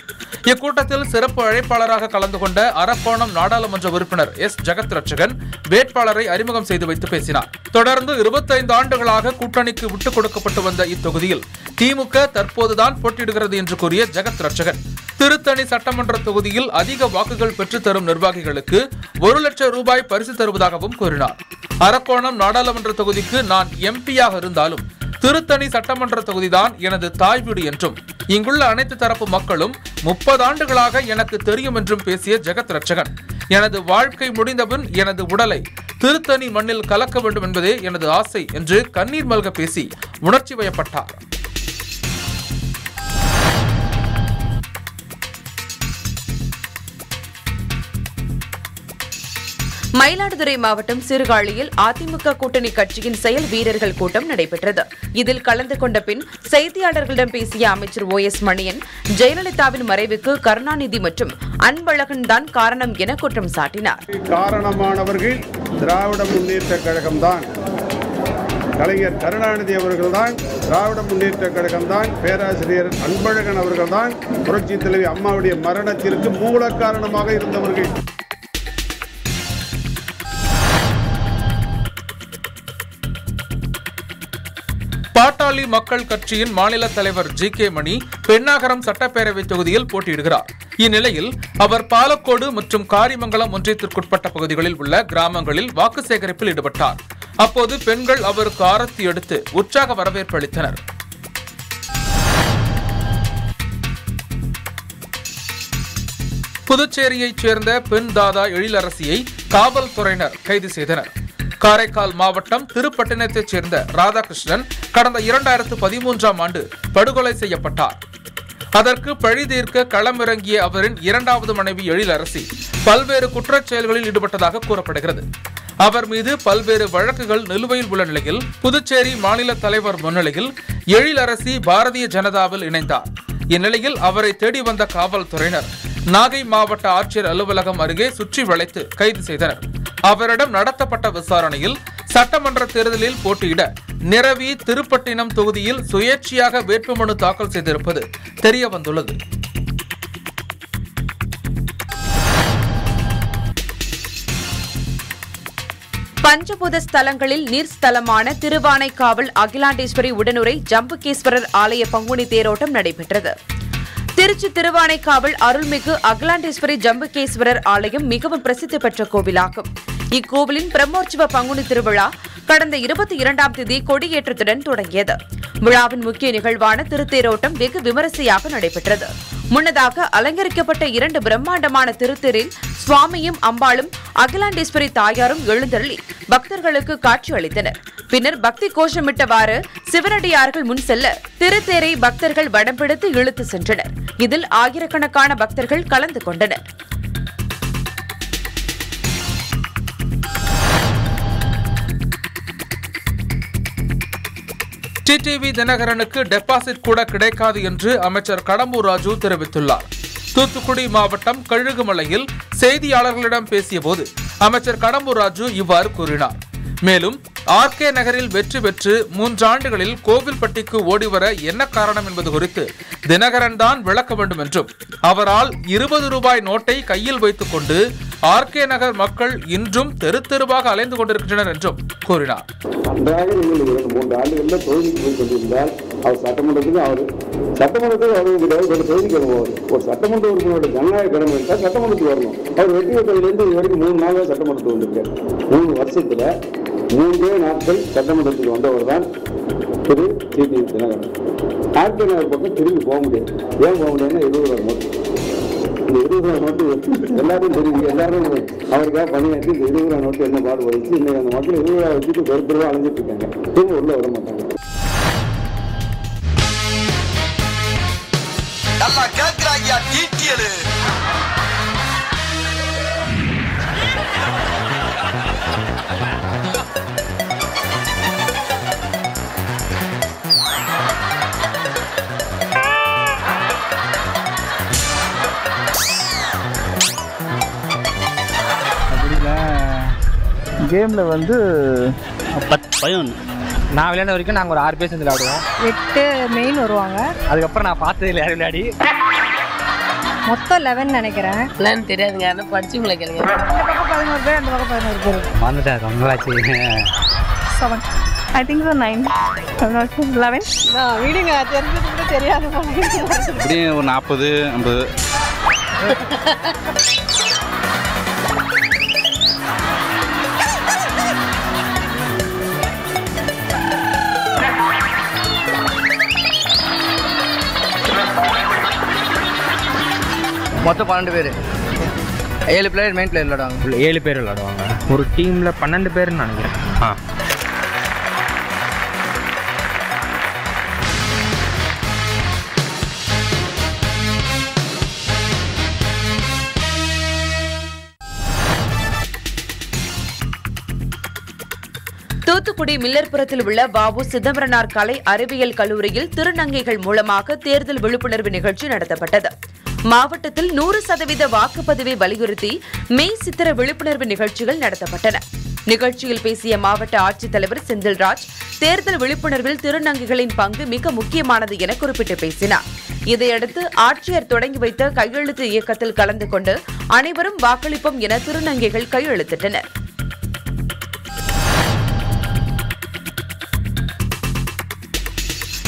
இக்கூட்டத்தில் சிறப்பு அழைப்பாளராக கலந்து கொண்ட அரக்கோணம் நாடாளுமன்ற உறுப்பினர் எஸ். ஜெகத் ரட்சகன் வேட்பாளரை அறிமுகம் செய்து வைத்து பேசினார். தொடர்ந்து இருபத்தைந்து ஆண்டுகளாக கூட்டணிக்கு விட்டுக் கொடுக்கப்பட்டு வந்த இத்தொகுதியில் திமுக தற்போதுதான் போட்டியிடுகிறது என்று கூறிய ஜெகத் ரட்சகன் திருத்தணி சட்டமன்ற தொகுதியில் அதிக வாக்குகள் பெற்றுத்தரும் நிர்வாகிகளுக்கு ஒரு லட்சம் ரூபாய் பரிசு தருவதாகவும் கூறினார். அரக்கோணம் நாடாளுமன்ற தொகுதிக்கு நான் எம்பியாக இருந்தாலும் திருத்தணி சட்டமன்ற தொகுதிதான் எனது தாய் வீடு என்றும் இங்குள்ள அனைத்து தரப்பு மக்களும் முப்பது ஆண்டுகளாக எனக்கு தெரியும் என்றும் பேசிய ஜெகத் ரட்சகன். எனது வாழ்க்கை முடிந்தபின் எனது உடலை திருத்தணி மண்ணில் கலக்க வேண்டும் என்பதே எனது ஆசை என்று கண்ணீர் மல்க பேசி உணர்ச்சி வயப்பட்டார். மயிலாடுதுறை மாவட்டம் சீர்காழியில் அதிமுக கூட்டணி கட்சியின் செயல் வீரர்கள் கூட்டம் நடைபெற்றது. இதில் கலந்து கொண்ட பின் செய்தியாளர்களிடம் பேசிய அமைச்சர் ஓ எஸ் மணியன் ஜெயலலிதாவின் மறைவுக்கு கருணாநிதி மற்றும் அன்பழகன் தான் காரணம் என குற்றம் சாட்டினார். காரணமானவர்கள் திராவிட முன்னேற்ற கழகம்தான். கலைஞர் கருணாநிதி அவர்கள்தான் திராவிட முன்னேற்ற கழகம்தான். பேராசிரியர் அன்பழகன் அவர்கள்தான் புரட்சி தலைவி அம்மாவுடைய மரணத்திற்கு மூல காரணமாக இருந்தவர்கள். பாட்டாளி மக்கள் கட்சியின் மாநில தலைவர் ஜி கே மணி பெண்ணாகரம் சட்டப்பேரவை தொகுதியில் போட்டியிடுகிறார். இந்நிலையில் அவர் பாலக்கோடு மற்றும் காரிமங்கலம் ஒன்றியத்திற்குட்பட்ட பகுதிகளில் உள்ள கிராமங்களில் வாக்கு சேகரிப்பில் ஈடுபட்டார். அப்போது பெண்கள் அவருக்கு ஆரத்தி எடுத்து உற்சாக வரவேற்பு அளித்தனர். புதுச்சேரியைச் சேர்ந்த பெண் தாதா எழிலரசியை காவல்துறையினர் கைது செய்தனர். காரைக்கால் மாவட்டம் திருப்பட்டினத்தைச் சேர்ந்த ராதாகிருஷ்ணன் கடந்த இரண்டாயிரத்து பதிமூன்றாம் ஆண்டு படுகொலை செய்யப்பட்டார். அதற்கு பழி தீர்க்க களமிறங்கிய அவரின் இரண்டாவது மனைவி எழிலரசி பல்வேறு குற்றச் செயல்களில் ஈடுபட்டதாக கூறப்படுகிறது. அவர் மீது பல்வேறு வழக்குகள் நிலுவையில் உள்ள நிலையில் புதுச்சேரி மாநில தலைவர் முன்னிலையில் எழிலரசி பாரதிய ஜனதாவில் இணைந்தார். இந்நிலையில் அவரை தேடி வந்த காவல்துறையினர் நாகை மாவட்ட ஆட்சியர் அலுவலகம் அருகே சுற்றி வளைத்து கைது செய்தனர். அவரிடம் நடத்தப்பட்ட விசாரணையில் சட்டமன்ற தேர்தலில் போட்டியிட நிரவி திருப்பட்டினம் தொகுதியில் சுயேட்சையாக வேட்புமனு தாக்கல் செய்திருப்பது தெரிய வந்துள்ளது பஞ்சபூத ஸ்தலங்களில் நீர் ஸ்தலமான திருவானைக்காவல் அகிலாண்டேஸ்வரி உடனுரை ஜம்புகேஸ்வரர் ஆலய பங்குனி தேரோட்டம் நடைபெற்றது. திருச்சி திருவானைக்காவல் அருள்மிகு அகிலாண்டேஸ்வரி ஜம்புகேஸ்வரர் ஆலயம் மிகவும் பிரசித்தி பெற்ற கோவிலாகும். இக்கோவிலின் பிரம்மோற்சவ பங்குனி திருவிழா கடந்த இருபத்தி இரண்டாம் தேதி கொடியேற்றத்துடன் தொடங்கியது. விழாவின் முக்கிய நிகழ்வான திருத்தேரோட்டம் வெகு விமரிசையாக நடைபெற்றது. முன்னதாக அலங்கரிக்கப்பட்ட இரண்டு பிரம்மாண்டமான திருத்தேரில் சுவாமியும் அம்பாளும் அகிலாண்டேஸ்வரி தாயாரும் எழுந்தருளி பக்தர்களுக்கு காட்சி அளித்தனர். பின்னர் பக்தி கோஷமிட்டவாறு சிவனடியார்கள் முன் செல்ல திருத்தேரை பக்தர்கள் வடம் பிடித்து இழுத்து சென்றனர். இதில் ஆயிரக்கணக்கான பக்தர்கள் கலந்து கொண்டனர். டிடிவி தினகரனுக்கு டெபாசிட் கூட கிடைக்காது என்று அமைச்சர் கடம்பூர் ராஜு தெரிவித்துள்ளார். தூத்துக்குடி மாவட்டம் கழுகுமலையில் செய்தியாளர்களிடம் பேசியபோது அமைச்சர் கடம்பூர் ராஜு இவ்வாறு கூறினார். மேலும் ஆர்கே நகரில் வெற்றி பெற்று மூன்றாண்டுகளில் கோவில்பட்டிக்கு ஓடிவர என்ன காரணம் என்பது குறித்து தினகரன் தான் விளக்க வேண்டும் என்றும் அவரால் இருபது ரூபாய் நோட்டை கையில் வைத்துக் கொண்டு ஆர்கே நகர் மக்கள் இன்றும் தெரு தெருவாக அலைந்து கொண்டிருக்கின்றனர் என்றும் கூறினார். அவர் சட்டமன்றத்துக்கு அவர் சட்டமன்றத்துக்கு அவர் கிடையாது ஒரு தொகுதிக்கு வருவார் ஒரு சட்டமன்ற உறுப்பினரோட ஜனநாயக கடமை இருந்தால் சட்டமன்றத்துக்கு வரணும். அவர் வெற்றி பெற்றதுலேருந்து இது வரைக்கும் மூணு நாளாக சட்டமன்றத்துக்கு வந்திருக்கார். மூணு வருஷத்துல மூன்றே நாட்கள் சட்டமன்றத்துக்கு வந்தவர் தான் திரு சிடி தினகரன். ஆர்கே நகர் பக்கம் திரும்பி போக முடியாது. ஏன் போக முடியாதுன்னா இருபது ரூபா நோட்டு. இந்த இருபது ரூபா நோட்டு எல்லாரும் தெரியும் எல்லாரும் அவருக்காக பணியாற்றி இந்த இருபது ரூபா நோட்டு என்ன பாடுபடுச்சு இன்னைக்கு அந்த மக்கள் இருபது ரூபா வச்சுட்டு வெறுப்பு அழிஞ்சிட்டு இருக்காங்க. திரும்ப உள்ள வர மாட்டாங்க. கேட்கிறாங்க டீட்டியலு அப்படின்னா கேமில் வந்து பத்து பதினொன்று நான் விளையாட வரைக்கும் நாங்கள் ஒரு ஆறு பேர் சேர்ந்து விளையாடுவோம். எட்டு மெயின் வருவாங்க. அதுக்கப்புறம் நான் பார்த்தது இல்லை யாரும் விளையாடி. மொத்தம் லெவன் நினைக்கிறேன். பிளான் தெரியாதுங்க ஆனால் படிச்சுங்களை கேளுங்க. இந்த பக்கம் பதினோரு பேர் அந்த பக்கம் பதினோரு பேர். வந்துட்டேன் ரொம்ப நாளாச்சு seven I think nine eleven வீடுங்க தெரிஞ்சது கூட தெரியாது போல எப்படியும் ஒரு நாற்பது ஐம்பது. மொத்தம் பன்னெண்டு பேர். ஏழு பிளேயர் மெயின் பிளேயர் விளையாடுவாங்க. ஏழு பேர் விளையாடுவாங்க. ஒரு டீமில் பன்னெண்டு பேர்னு நினைக்கிறேன். ஆ. தூத்துக்குடி மில்லர்புரத்தில் உள்ள பாபு சிதம்பரனார் கலை அறிவியல் கல்லூரியில் திருநங்கைகள் மூலமாக தேர்தல் விழிப்புணர்வு நிகழ்ச்சி நடத்தப்பட்டது. மாவட்டத்தில் நூறு சதவீத வாக்குப்பதிவை வலியுறுத்தி மெய் சித்திர விழிப்புணர்வு நிகழ்ச்சிகள் நடத்தப்பட்டன. நிகழ்ச்சியில் பேசிய மாவட்ட ஆட்சித்தலைவர் செந்தில்ராஜ் தேர்தல் விழிப்புணர்வில் திருநங்கைகளின் பங்கு மிக முக்கியமானது என குறிப்பிட்டு பேசினார். இதையடுத்து ஆட்சியர் தொடங்கி வைத்த கையெழுத்து இயக்கத்தில் கலந்து கொண்டு அனைவரும் வாக்களிப்போம் என திருநங்கைகள் கையெழுத்திட்டனர்.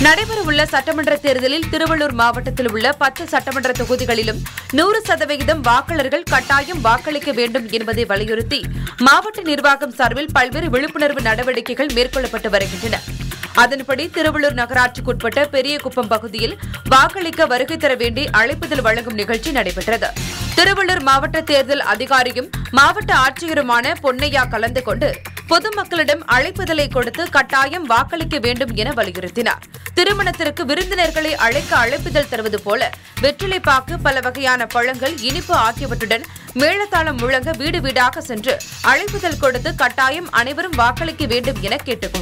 நடைபெறவுள்ள சட்டமன்ற தேர்தலில் திருவள்ளூர் மாவட்டத்தில் உள்ள பத்து சட்டமன்ற தொகுதிகளிலும் நூறு சதவிகிதம் வாக்காளர்கள் கட்டாயம் வாக்களிக்க வேண்டும் என்பதை வலியுறுத்தி மாவட்ட நிர்வாகம் சார்பில் பல்வேறு விழிப்புணர்வு நடவடிக்கைகள் மேற்கொள்ளப்பட்டு வருகின்றன. அதன்படி திருவள்ளூர் நகராட்சிக்குட்பட்ட பெரியகுப்பம் பகுதியில் வாக்களிக்க வருகை தர வேண்டி அழைப்புதல் வழங்கும் நிகழ்ச்சி நடைபெற்றது. திருவள்ளூர் மாவட்ட தேர்தல் அதிகாரியும் மாவட்ட ஆட்சியருமான பொன்னையா கலந்து கொண்டு பொதுமக்களிடம் அழைப்புதலை கொடுத்து கட்டாயம் வாக்களிக்க வேண்டும் என வலியுறுத்தினார். திருமணத்திற்கு விருந்தினர்களை அழைக்க அழைப்புதல் தருவது போல வெற்றிலை பாக்கு பல வகையான பழங்கள் இனிப்பு ஆகியவற்றுடன் மேளதாளம் முழங்க வீடு வீடாக சென்று அழைப்புதல் கொடுத்து கட்டாயம் அனைவரும் வாக்களிக்க வேண்டும் என கேட்டுக்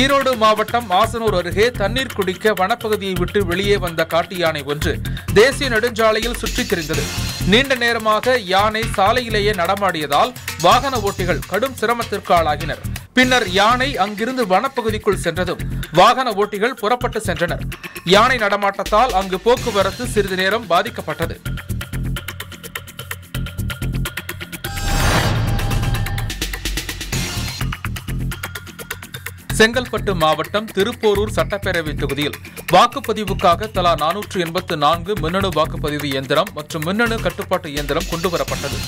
ஈரோடு மாவட்டம் ஆசனூர் அருகே தண்ணீர் குடிக்க வனப்பகுதியை விட்டு வெளியே வந்த காட்டு யானை ஒன்று தேசிய நெடுஞ்சாலையில் சுற்றித் திரிந்தது. நீண்ட நேரமாக யானை சாலையிலேயே நடமாடியதால் வாகன ஓட்டிகள் கடும் சிரமத்திற்கு ஆளாகினர். பின்னர் யானை அங்கிருந்து வனப்பகுதிக்குள் சென்றதும் வாகன ஓட்டிகள் புறப்பட்டு சென்றனர். யானை நடமாட்டத்தால் அங்கு போக்குவரத்து சிறிது நேரம் பாதிக்கப்பட்டது. செங்கல்பட்டு மாவட்டம் திருப்போரூர் சட்டப்பேரவை தொகுதியில் வாக்குப்பதிவுக்காக தலா நானூற்று எண்பத்து நான்கு மின்னணு வாக்குப்பதிவு இயந்திரம் மற்றும் மின்னணு கட்டுப்பாட்டு இயந்திரம் கொண்டுவரப்பட்டது.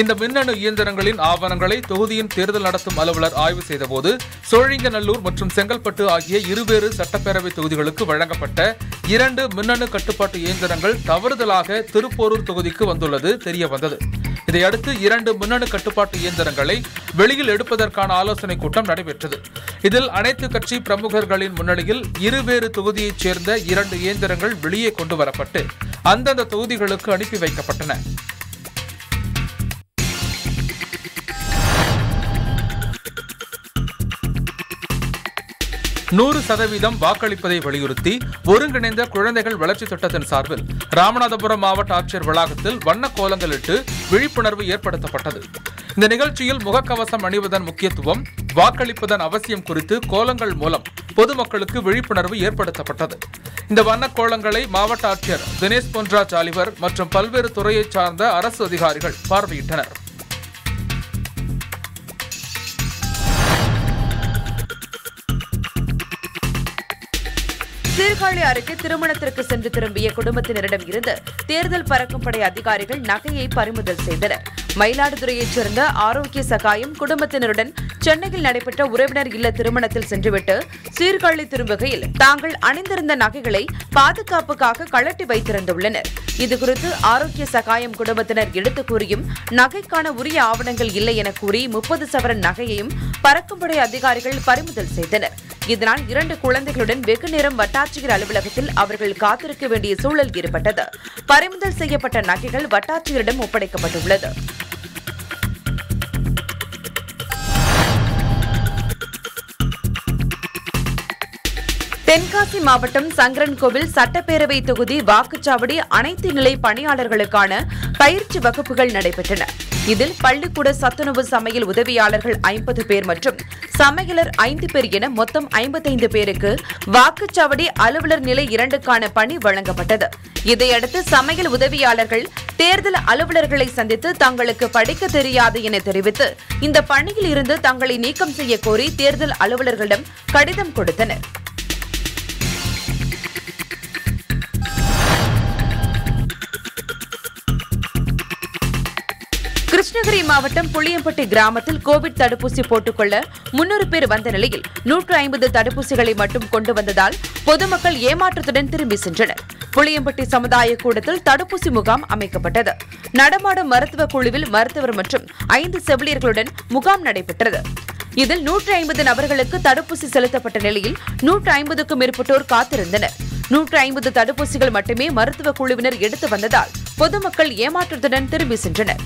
இந்த மின்னணு இயந்திரங்களின் ஆவணங்களை தொகுதியின் தேர்தல் நடத்தும் அலுவலர் ஆய்வு செய்தபோது சோழிங்கநல்லூர் மற்றும் செங்கல்பட்டு ஆகிய இருவேறு சட்டப்பேரவை தொகுதிகளுக்கு வழங்கப்பட்ட இரண்டு மின்னணு கட்டுப்பாட்டு இயந்திரங்கள் தவறுதலாக திருப்போரூர் தொகுதிக்கு வந்துள்ளது தெரியவந்தது. இதையடுத்து இரண்டு மின்னணு கட்டுப்பாட்டு இயந்திரங்களை வெளியில் எடுப்பதற்கான ஆலோசனைக் கூட்டம் நடைபெற்றது. இதில் அனைத்து கட்சி பிரமுகர்களின் முன்னிலையில் இருவேறு தொகுதியைச் சேர்ந்த இரண்டு இயந்திரங்கள் வெளியே கொண்டு வரப்பட்டு அந்தந்த தொகுதிகளுக்கு அனுப்பி வைக்கப்பட்டன. நூறு சதவீதம் வாக்களிப்பதை வலியுறுத்தி ஒருங்கிணைந்த குழந்தைகள் வளர்ச்சி திட்டத்தின் சார்பில் ராமநாதபுரம் மாவட்ட ஆட்சியர் வளாகத்தில் வண்ண கோலங்களிட்டு விழிப்புணர்வு ஏற்படுத்தப்பட்டது. இந்த நிகழ்ச்சியில் முகக்கவசம் அணிவதன் முக்கியத்துவம் வாக்களிப்பதன் அவசியம் குறித்து கோலங்கள் மூலம் பொதுமக்களுக்கு விழிப்புணர்வு ஏற்படுத்தப்பட்டது. இந்த வண்ண கோலங்களை மாவட்ட ஆட்சியர் தினேஷ் பொன்ராஜ் அலிவர் மற்றும் பல்வேறு துறையைச் சார்ந்த அரசு அதிகாரிகள் பார்வையிட்டனர். சீர்காழி அருகே திருமணத்திற்கு சென்று திரும்பிய குடும்பத்தினரிடம் இருந்து தேர்தல் பறக்கும் படை அதிகாரிகள் நகையை பறிமுதல் செய்தனர். மயிலாடுதுறையைச் சேர்ந்த ஆரோக்கிய சகாயம் குடும்பத்தினருடன் சென்னையில் நடைபெற்ற உறவினர் இல்ல திருமணத்தில் சென்றுவிட்டு சீர்காழி திரும்புகையில் தாங்கள் அணிந்திருந்த நகைகளை பாதுகாப்புக்காக கழட்டி வைத்திருந்துள்ளனர். இதுகுறித்து ஆரோக்கிய சகாயம் குடும்பத்தினர் எடுத்து கூறியும் நகைக்கான உரிய ஆவணங்கள் இல்லை என கூறி முப்பது சவரன் நகையையும் பறக்கும்படை அதிகாரிகள் பறிமுதல் செய்தனர். இதனால் இரண்டு குழந்தைகளுடன் வெகு நேரம் வட்டாட்சியர் அலுவலகத்தில் அவர்கள் காத்திருக்க வேண்டிய சூழல் ஏற்பட்டது. பறிமுதல் செய்யப்பட்ட நகைகள் வட்டாட்சியரிடம் ஒப்படைக்கப்பட்டுள்ளது. தென்காசி மாவட்டம் சங்கரன்கோவில் சட்டப்பேரவை தொகுதி வாக்குச்சாவடி அனைத்து நிலை பணியாளர்களுக்கான பயிற்சி வகுப்புகள் நடைபெற்றன. இதில் பள்ளிக்கூட சத்துணவு சமையல் உதவியாளர்கள் ஐம்பது பேர் மற்றும் சமையலர் ஐந்து பேர் என மொத்தம் ஐம்பத்தைந்து பேருக்கு வாக்குச்சாவடி அலுவலர் நிலை இரண்டுக்கான பணி வழங்கப்பட்டது. இதையடுத்து சமையல் உதவியாளர்கள் தேர்தல் அலுவலர்களை சந்தித்து தங்களுக்கு படிக்க தெரியாது என தெரிவித்து இந்த பணியில் இருந்து தங்களை நீக்கம் செய்ய கோரி தேர்தல் அலுவலர்களிடம் கடிதம் கொடுத்தனர். கிருஷ்ணகிரி மாவட்டம் புளியம்பட்டி கிராமத்தில் கோவிட் தடுப்பூசி போட்டுக்கொள்ள முன்னூறு பேர் வந்த நிலையில் நூற்று ஐம்பது தடுப்பூசிகளை மட்டும் கொண்டு வந்ததால் பொதுமக்கள் ஏமாற்றத்துடன் திரும்பி சென்றனர். புளியம்பட்டி சமுதாய கூடத்தில் தடுப்பூசி முகாம் அமைக்கப்பட்டது. நடமாடும் மருத்துவ குழுவில் மருத்துவர் மற்றும் ஐந்து செவிலியர்களுடன் முகாம் நடைபெற்றது. இதில் நூற்று ஐம்பது நபர்களுக்கு தடுப்பூசி செலுத்தப்பட்ட நிலையில் நூற்று ஐம்பதுக்கும் மேற்பட்டோர் காத்திருந்தனர். நூற்று ஐம்பது தடுப்பூசிகள் மட்டுமே மருத்துவ குழுவினர் எடுத்து வந்ததால் பொதுமக்கள் ஏமாற்றத்துடன் திரும்பி சென்றனர்.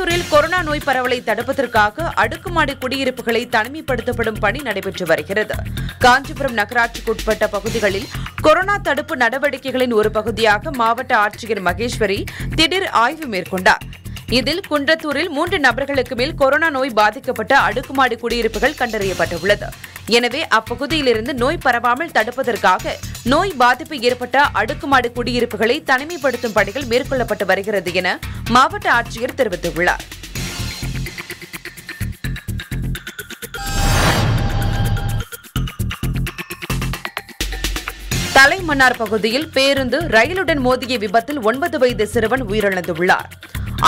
கோயம்புத்தூரில் கொரோனா நோய் பரவலை தடுப்பதற்காக அடுக்குமாடி குடியிருப்புகளை தனிமைப்படுத்தப்படும் பணி நடைபெற்று வருகிறது. காஞ்சிபுரம் நகராட்சிக்குட்பட்ட பகுதிகளில் கொரோனா தடுப்பு நடவடிக்கைகளின் ஒரு பகுதியாக மாவட்ட ஆட்சியர் மகேஸ்வரி திடீர் ஆய்வு மேற்கொண்டார். இதில் குன்றத்தூரில் மூன்று நபர்களுக்கு மேல் கொரோனா நோய் பாதிக்கப்பட்ட அடுக்குமாடி குடியிருப்புகள் கண்டறியப்பட்டுள்ளது. எனவே அப்பகுதியிலிருந்து நோய் பரவாமல் தடுப்பதற்காக நோய் பாதிப்பு ஏற்பட்ட அடுக்குமாடு குடியிருப்புகளை தனிமைப்படுத்தும் பணிகள் மேற்கொள்ளப்பட்டு வருகிறது என மாவட்ட ஆட்சியர் தெரிவித்துள்ளார். தலைமன்னார் பகுதியில் பேருந்து ரயிலுடன் மோதிய விபத்தில் ஒன்பது வயது சிறுவன் உயிரிழந்துள்ளார்.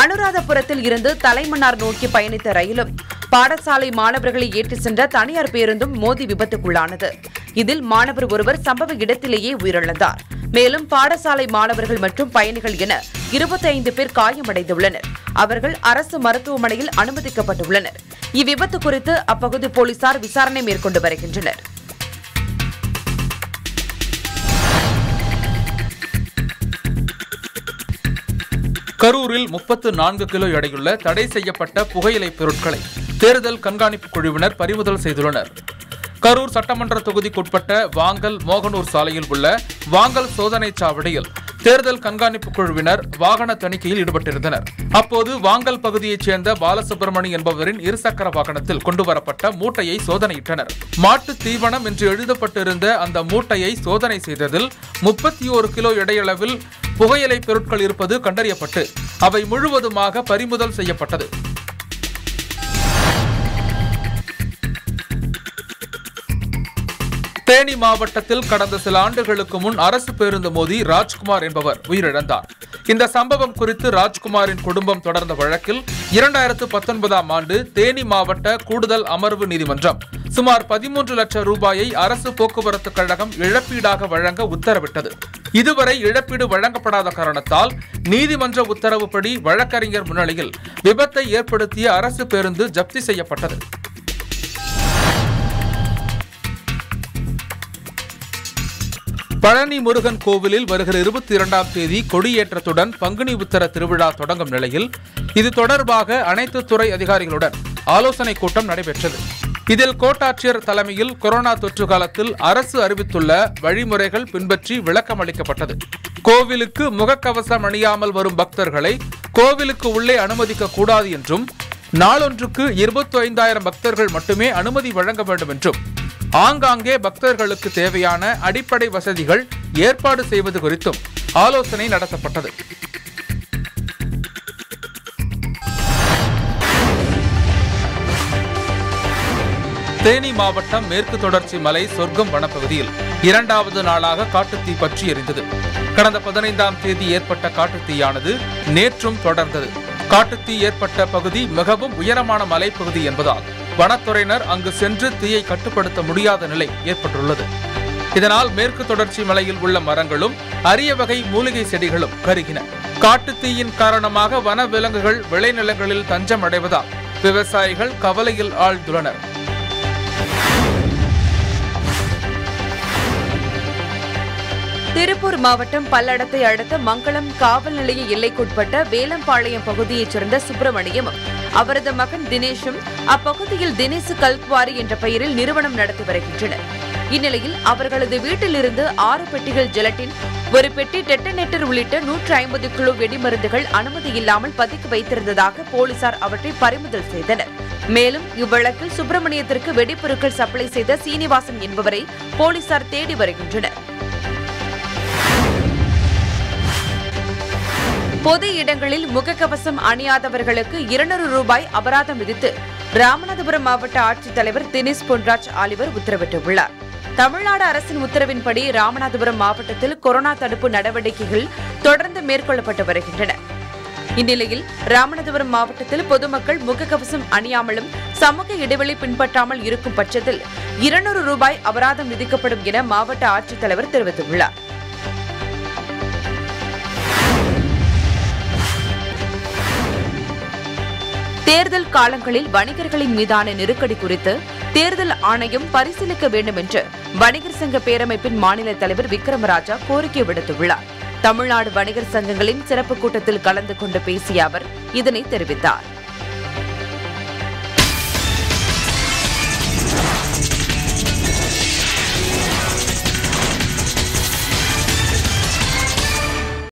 அனுராதபுரத்தில் இருந்து தலைமன்னார் நோக்கி பயணித்த ரயிலும் பாடசாலை மாணவர்களை ஏற்றிச் சென்ற தனியார் பேருந்தும் மோதி விபத்துக்குள்ளானது. இதில் மாணவர் ஒருவர் சம்பவ இடத்திலேயே உயிரிழந்தார். மேலும் பாடசாலை மாணவர்கள் மற்றும் பயணிகள் என இருபத்தைந்து பேர் காயமடைந்துள்ளனர். அவர்கள் அரசு மருத்துவமனையில் அனுமதிக்கப்பட்டுள்ளனர். இவ்விபத்து குறித்து அப்பகுதி போலீசார் விசாரணை மேற்கொண்டு வருகின்றனர். கரூரில் முப்பத்து நான்கு கிலோ எடையுள்ள தடை செய்யப்பட்ட புகையிலை பொருட்களை தேர்தல் கண்காணிப்பு குழுவினர் பறிமுதல் செய்துள்ளனர். கரூர் சட்டமன்ற தொகுதிக்குட்பட்ட வாங்கல் மோகனூர் சாலையில் உள்ள வாங்கல் சோதனை சாவடியில் தேர்தல் கண்காணிப்பு குழுவினர் வாகன தணிக்கையில் ஈடுபட்டிருந்தனர். அப்போது வாங்கல் பகுதியைச் சேர்ந்த பாலசுப்ரமணி என்பவரின் இருசக்கர வாகனத்தில் கொண்டுவரப்பட்ட மூட்டையை சோதனையிட்டனர். மாட்டு தீவனம் என்று எழுதப்பட்டிருந்த அந்த மூட்டையை சோதனை செய்ததில் முப்பத்தி ஒரு கிலோ எடையளவில் புகையிலை பொருட்கள் இருப்பது கண்டறியப்பட்டு அவை முழுவதுமாக பறிமுதல் செய்யப்பட்டது. தேனி மாவட்டத்தில் கடந்த சில ஆண்டுகளுக்கு முன் அரசு பேருந்து மோதி ராஜ்குமார் என்பவர் உயிரிழந்தார். இந்த சம்பவம் குறித்து ராஜ்குமாரின் குடும்பம் தொடர்ந்த வழக்கில் இரண்டாயிரத்து பத்தொன்பதாம் ஆண்டு தேனி மாவட்ட கூடுதல் அமர்வு நீதிமன்றம் சுமார் பதிமூன்று லட்சம் ரூபாயை அரசு போக்குவரத்து கழகம் இழப்பீடாக வழங்க உத்தரவிட்டது. இதுவரை இழப்பீடு வழங்கப்படாத காரணத்தால் நீதிமன்ற உத்தரவுப்படி வழக்கறிஞர் முன்னிலையில் விபத்தை ஏற்படுத்திய அரசு பேருந்து ஜப்தி செய்யப்பட்டது. பழனி முருகன் கோவிலில் வருகிற இருபத்தி இரண்டாம் தேதி கொடியேற்றத்துடன் பங்குனி உத்தர திருவிழா தொடங்கும் நிலையில் இது தொடர்பாக அனைத்து துறை அதிகாரிகளுடன் ஆலோசனை கூட்டம் நடைபெற்றது. இதில் கோட்டாட்சியர் தலைமையில் கொரோனா தொற்று காலத்தில் அரசு அறிவித்துள்ள வழிமுறைகள் பின்பற்றி விளக்கம் அளிக்கப்பட்டது. கோவிலுக்கு முகக்கவசம் அணியாமல் வரும் பக்தர்களை கோவிலுக்கு உள்ளே அனுமதிக்க கூடாது என்றும் நாளொன்றுக்கு இருபத்தி ஐந்தாயிரம் பக்தர்கள் மட்டுமே அனுமதி வழங்க வேண்டும் என்றும் ஆங்காங்கே பக்தர்களுக்கு தேவையான அடிப்படை வசதிகள் ஏற்பாடு செய்வது குறித்தும் ஆலோசனை நடத்தப்பட்டது. தேனி மாவட்டம் மேற்கு தொடர்ச்சி மலை சொர்க்கம் வனப்பகுதியில் இரண்டாவது நாளாக காட்டுத்தீ பற்றி எரிந்தது. கடந்த பதினைந்தாம் தேதி ஏற்பட்ட காட்டுத்தீயானது நேற்றும் தொடர்ந்தது. காட்டுத்தீ ஏற்பட்ட பகுதி மிகவும் உயரமான மலைப்பகுதி என்பதால் வனத்துறையினர் அங்கு சென்று தீயை கட்டுப்படுத்த முடியாத நிலை ஏற்பட்டுள்ளது. இதனால் மேற்கு தொடர்ச்சி மலையில் உள்ள மரங்களும் அரிய வகை மூலிகை செடிகளும் கருகின. காட்டுத்தீயின் காரணமாக வன விலங்குகள் விளைநிலங்களில் தஞ்சம் அடைவதால் விவசாயிகள் கவலையில் ஆழ்ந்துள்ளனர். திருப்பூர் மாவட்டம் பல்லடத்தை அடுத்த மங்களம் காவல் நிலைய எல்லைக்குட்பட்ட வேலம்பாளையம் பகுதியைச் சேர்ந்த சுப்பிரமணியமும் அவரது மகன் தினேஷும் அப்பகுதியில் தினேசு கல்குவாரி என்ற பெயரில் நிறுவனம் நடத்தி வருகின்றனர். இந்நிலையில் அவர்களது வீட்டிலிருந்து ஆறு பெட்டிகள் ஜெலட்டின் ஒரு பெட்டி டெட்டனேட்டர் உள்ளிட்ட நூற்று ஐம்பது கிலோ வெடிமருந்துகள் அனுமதி இல்லாமல் பதுக்கி வைத்திருந்ததாக போலீசார் அவற்றை பறிமுதல் செய்தனர். மேலும் இவ்வழக்கில் சுப்பிரமணியத்திற்கு வெடிப்பொருட்கள் சப்ளை செய்த சீனிவாசன் என்பவரை போலீசார் தேடி வருகின்றனர். பொது இடங்களில் முகக்கவசம் அணியாதவர்களுக்கு இருநூறு ரூபாய் அபராதம் விதித்து ராமநாதபுரம் மாவட்ட ஆட்சித்தலைவர் தினேஷ் பொன்ராஜ் ஆலிவர் உத்தரவிட்டுள்ளார். தமிழ்நாடு அரசின் உத்தரவின்படி ராமநாதபுரம் மாவட்டத்தில் கொரோனா தடுப்பு நடவடிக்கைகள் தொடர்ந்து மேற்கொள்ளப்பட்டு வருகின்றன. இந்நிலையில் ராமநாதபுரம் மாவட்டத்தில் பொதுமக்கள் முகக்கவசம் அணியாமலும் சமூக இடைவெளி பின்பற்றாமல் இருக்கும் பட்சத்தில் இருநூறு ரூபாய் அபராதம் விதிக்கப்படும் என மாவட்ட ஆட்சித்தலைவர் தெரிவித்துள்ளார். தேர்தல் காலங்களில் வணிகர்களின் மீதான நெருக்கடி குறித்து தேர்தல் ஆணையம் பரிசீலிக்க வேண்டும் என்று வணிகர் சங்க பேரமைப்பின் மாநில தலைவர் விக்ரமராஜா கோரிக்கை விடுத்துள்ளார். தமிழ்நாடு வணிகர் சங்கங்களின் சிறப்பு கூட்டத்தில் கலந்து கொண்டு பேசிய அவர் இதனை தெரிவித்தார்.